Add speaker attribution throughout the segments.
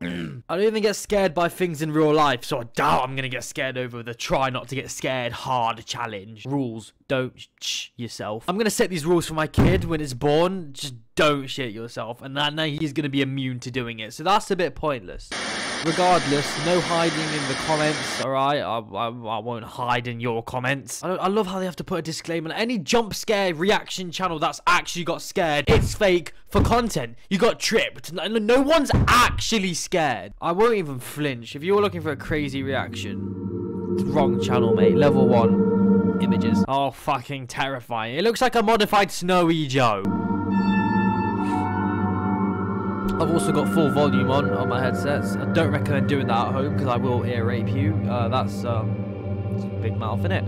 Speaker 1: I don't even get scared by things in real life, so I doubt I'm gonna get scared over the try not to get scared hard challenge. Rules, don't shh yourself. I'm gonna set these rules for my kid when it's born. Just don't shit yourself, and then he's gonna be immune to doing it. So that's a bit pointless. Regardless, no hiding in the comments, alright? I, I, I, won't hide in your comments. I, I, love how they have to put a disclaimer. Any jump scare reaction channel that's actually got scared, it's fake for content. You got tripped. No, no one's actually scared. I won't even flinch. If you're looking for a crazy reaction, wrong channel, mate. Level 1 images. Oh, fucking terrifying. It looks like a modified Snowy Joe. I've also got full volume on on my headsets. I don't recommend doing that at home because I will ear rape you. Uh, that's um, big mouth in it.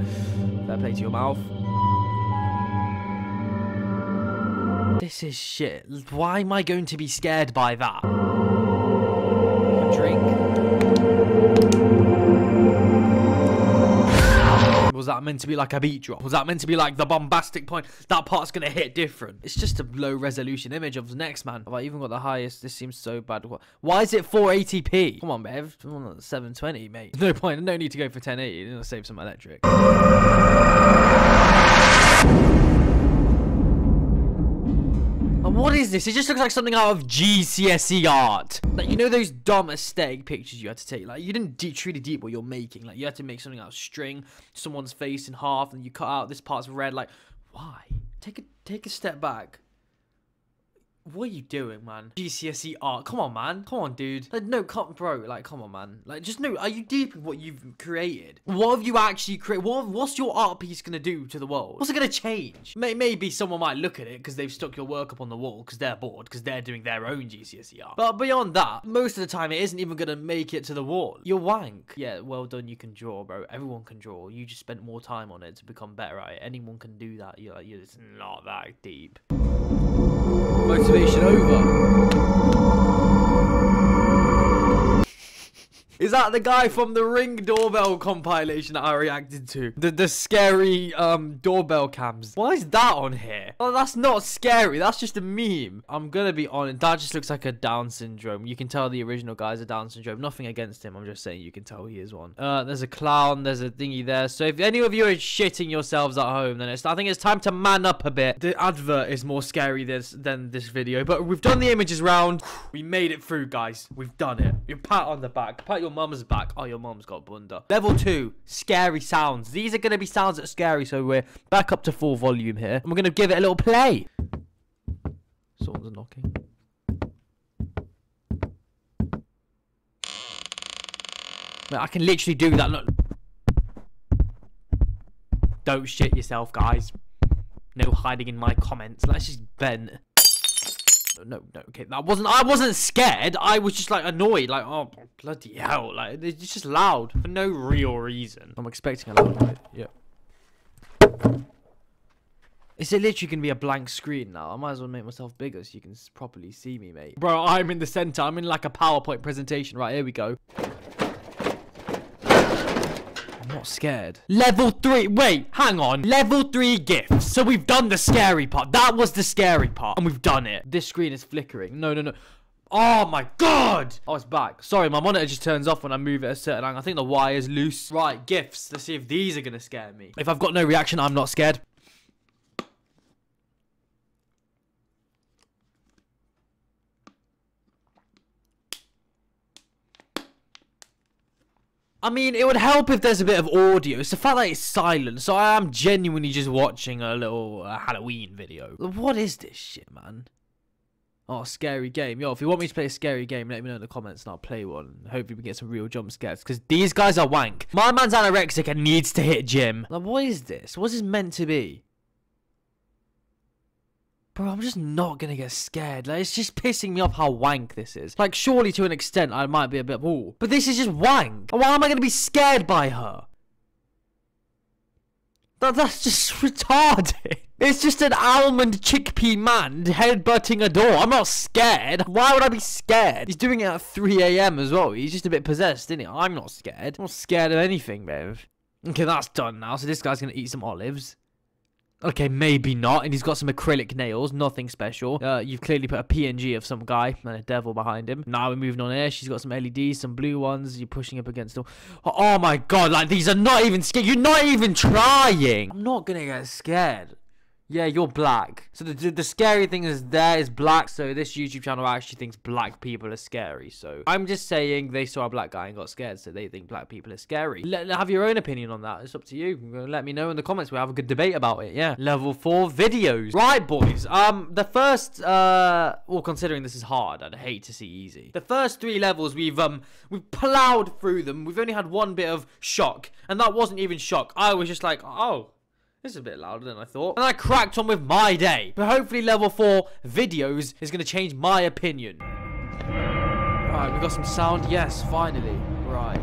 Speaker 1: Fair play to your mouth. This is shit. Why am I going to be scared by that? A drink. Was that meant to be like a beat drop? Was that meant to be like the bombastic point? That part's gonna hit different. It's just a low resolution image of the next man. Have I even got the highest? This seems so bad. Why is it 480p? Come on, Bev. 720, mate. No point. No need to go for 1080. You're gonna save some electric. What is this? It just looks like something out of GCSE art. Like, you know those dumb aesthetic pictures you had to take? Like, you didn't de truly deep what you're making. Like, you had to make something out of string, someone's face in half, and you cut out this part's red. Like, why? Take a, take a step back. What are you doing, man? GCSE art. Come on, man. Come on, dude. Like, no, come, bro. Like, come on, man. Like, just no. Are you deep in what you've created? What have you actually created? What, what's your art piece gonna do to the world? What's it gonna change? May maybe someone might look at it because they've stuck your work up on the wall because they're bored because they're doing their own GCSE art. But beyond that, most of the time it isn't even gonna make it to the wall. You're wank. Yeah, well done. You can draw, bro. Everyone can draw. You just spent more time on it to become better at it. Anyone can do that. You're like, it's not that deep. Motivation over. Is that the guy from the Ring doorbell compilation that I reacted to? The the scary um doorbell cams. Why is that on here? Oh, that's not scary. That's just a meme. I'm gonna be honest. That just looks like a Down syndrome. You can tell the original guy's a Down syndrome. Nothing against him. I'm just saying you can tell he is one. Uh, there's a clown. There's a thingy there. So if any of you are shitting yourselves at home, then it's I think it's time to man up a bit. The advert is more scary this than this video, but we've done the images round. We made it through, guys. We've done it. You pat on the back. Pat your mum's back. Oh, your mum's got bunda. Level 2, scary sounds. These are going to be sounds that are scary, so we're back up to full volume here. And we're going to give it a little play. Someone's knocking. I can literally do that. Look. Don't shit yourself, guys. No hiding in my comments. Let's just bend no, no, okay, that wasn't. I wasn't scared. I was just like annoyed, like, oh bloody hell, like it's just loud for no real reason. I'm expecting a loud noise. Yeah. Is it literally gonna be a blank screen now? I might as well make myself bigger so you can properly see me, mate. Bro, I'm in the center. I'm in like a PowerPoint presentation. Right, here we go not scared. Level 3. Wait, hang on. Level 3 gifts. So we've done the scary part. That was the scary part. And we've done it. This screen is flickering. No, no, no. Oh my god! Oh, it's back. Sorry, my monitor just turns off when I move it a certain angle. I think the wire is loose. Right, gifts. Let's see if these are going to scare me. If I've got no reaction, I'm not scared. I mean, it would help if there's a bit of audio. It's the fact that it's silent, so I am genuinely just watching a little uh, Halloween video. What is this shit, man? Oh, scary game. Yo, if you want me to play a scary game, let me know in the comments and I'll play one. Hopefully we get some real jump scares. Because these guys are wank. My man's anorexic and needs to hit gym. Like, what is this? What's this meant to be? Bro, I'm just not gonna get scared. Like, it's just pissing me off how wank this is. Like, surely to an extent, I might be a bit, ooh. But this is just wank. Why am I gonna be scared by her? That, that's just retarded. It's just an almond chickpea man headbutting a door. I'm not scared. Why would I be scared? He's doing it at 3 a.m. as well. He's just a bit possessed, isn't he? I'm not scared. I'm not scared of anything, babe. Okay, that's done now. So this guy's gonna eat some olives. Okay, maybe not. And he's got some acrylic nails, nothing special. Uh, you've clearly put a PNG of some guy and a devil behind him. Now we're moving on here. She's got some LEDs, some blue ones. You're pushing up against them. Oh, oh my god, like these are not even scared. You're not even trying. I'm not gonna get scared. Yeah, you're black. So the, the, scary thing is there is black. So this YouTube channel actually thinks black people are scary. So I'm just saying they saw a black guy and got scared. So they think black people are scary. Let, have your own opinion on that. It's up to you. Let me know in the comments. We'll have a good debate about it. Yeah. Level 4 videos. Right, boys. Um, The first, uh, well, considering this is hard, I'd hate to see easy. The first three levels, we've, um, we've plowed through them. We've only had one bit of shock. And that wasn't even shock. I was just like, oh, this is a bit louder than I thought. And I cracked on with my day. But hopefully level 4 videos is going to change my opinion. Alright, we've got some sound. Yes, finally. Right.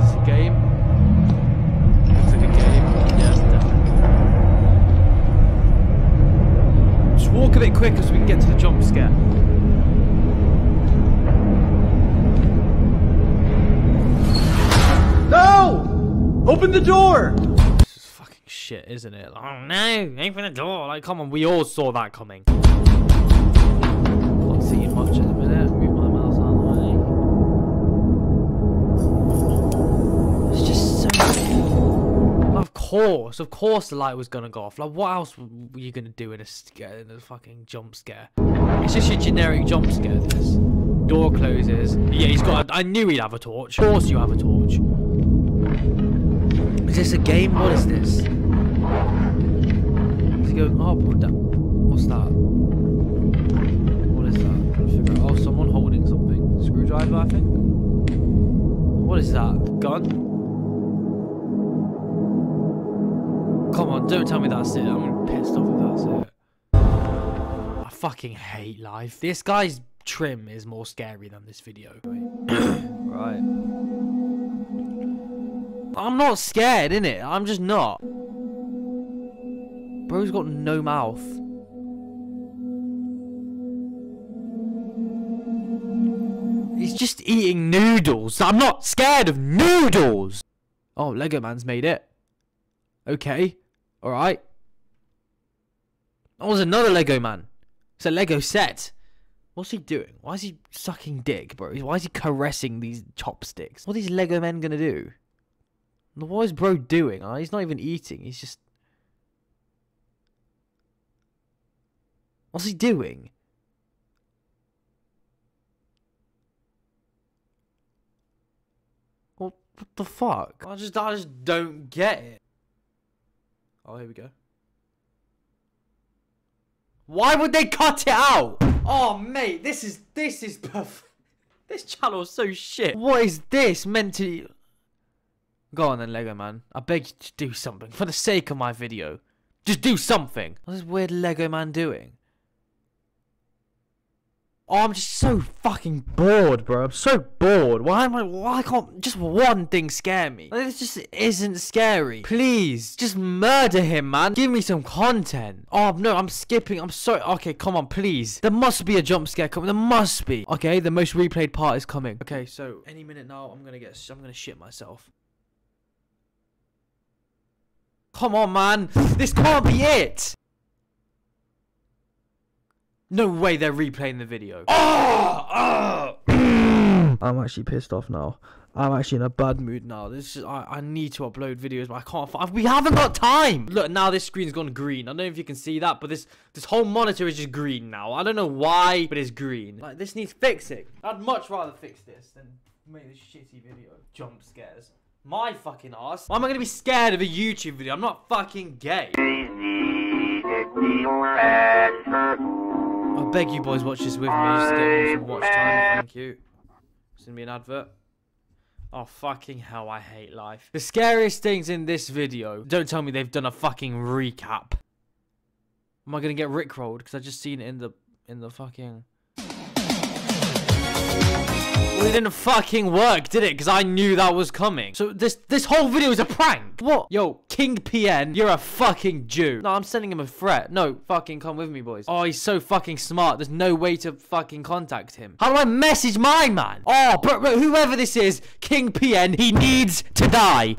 Speaker 1: Is a game? Looks like a game. Yes, definitely. Just walk a bit quicker so we can get to the jump scare.
Speaker 2: Open the door!
Speaker 1: This is fucking shit, isn't it? Oh no, open the door. Like, come on, we all saw that coming. Not seeing much at the minute. Move my mouse out of the way. It's just so. Of course, of course, the light was gonna go off. Like, what else were you gonna do in a scare, in a fucking jump scare? It's just your generic jump scare. This door closes. Yeah, he's got. A, I knew he'd have a torch. Of course, you have a torch. Is this a game? What is this? Is he going up or down? What's that? What is that? Oh, someone holding something. Screwdriver, I think. What is that? Gun? Come on, don't tell me that's it. I'm pissed off if that's it. I fucking hate life. This guy's trim is more scary than this video. right. I'm not scared, innit? I'm just not. Bro's got no mouth. He's just eating noodles. I'm not scared of noodles. Oh, Lego Man's made it. Okay. Alright. Oh, that was another Lego Man. It's a Lego set. What's he doing? Why is he sucking dick, bro? Why is he caressing these chopsticks? What are these Lego men gonna do? What is bro doing? Uh, he's not even eating. He's just. What's he doing? What, what the fuck? I just, I just don't get it. Oh, here we go. Why would they cut it out? Oh, mate, this is, this is perfect. This channel is so shit. What is this meant to... Go on then, Lego man. I beg you to do something. For the sake of my video. Just do something. What is weird Lego man doing? Oh, I'm just so fucking bored, bro. I'm so bored. Why am I? Why can't just one thing scare me? Like, this just isn't scary. Please, just murder him, man. Give me some content. Oh no, I'm skipping. I'm sorry. Okay, come on, please. There must be a jump scare coming. There must be. Okay, the most replayed part is coming. Okay, so any minute now, I'm gonna get. I'm gonna shit myself. Come on, man. This can't be it. No way they're replaying the video. Oh, oh. I'm actually pissed off now. I'm actually in a bad mood now. This is I, I need to upload videos, but I can't. Find, we haven't got time. Look, now this screen's gone green. I don't know if you can see that, but this this whole monitor is just green now. I don't know why, but it's green. Like this needs fixing. I'd much rather fix this than make this shitty video. Jump scares. My fucking ass. Why am I gonna be scared of a YouTube video? I'm not fucking gay. I beg you boys watch this with me just get some watch time. Thank you. It's gonna be an advert. Oh fucking hell, I hate life. The scariest things in this video. Don't tell me they've done a fucking recap. Am I gonna get rickrolled? Because I just seen it in the in the fucking. Well, it didn't fucking work, did it? Because I knew that was coming. So this this whole video is a prank. What? Yo, King PN, you're a fucking Jew. No, I'm sending him a threat. No, fucking come with me, boys. Oh, he's so fucking smart. There's no way to fucking contact him. How do I message my man? Oh, but, but whoever this is, King PN, he needs to die.